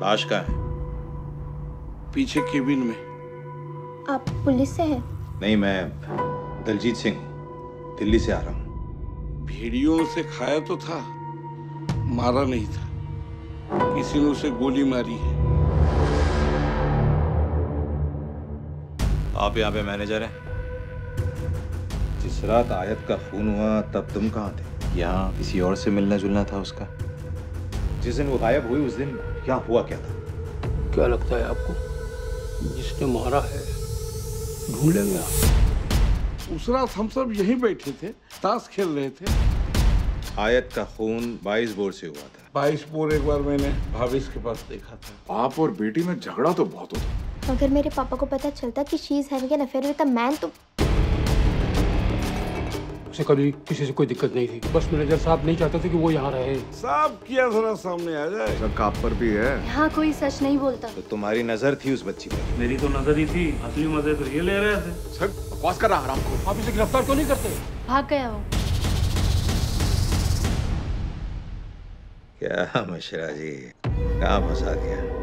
लाश कहाँ है? पीछे केबिन में। आप पुलिस से हैं? नहीं मैं दलजीत सिंह दिल्ली से आ रहा हूँ। भेड़ियों उसे खाया तो था मारा नहीं था। किसी ने उसे गोली मारी है। आप यहाँ पे मैनेजर हैं? जिस रात आयत का खून हुआ तब तुम कहाँ थे? यहाँ किसी और से मिलना जुलना था उसका। जिस दिन वो गायब हुई उस दिन यहाँ हुआ क्या था? क्या लगता है आपको? जिसने मारा है ढूंढ लेंगे आप। उस रात हम सब यहीं बैठे थे ताश खेल रहे थे। आयत का खून बाईस बोर से हुआ था। बाईस बोर एक बार मैंने भावेश के पास देखा था। आप और बेटी में झगड़ा तो बहुत होता। अगर मेरे पापा को पता चलता कि she is having an affair with a man तो उसे कभी किसी से कोई दिक्कत नहीं थी। बस मैनेजर साहब नहीं चाहते थे कि वो यहाँ रहे। सब किया जरा सामने आ जाए। शक आप पर भी है। यहाँ कोई सच नहीं बोलता। तो तुम्हारी नज़र थी उस बच्ची पर। मेरी तो नज़र ही थी। असली मज़े तो ये ले रहे थे। सर बकवास कर रहा हराम को। आप इसे गिरफ़्तार क्यों नहीं करते? भाग गया वो। क्या मशरा जी? कहाँ फंसा दिया?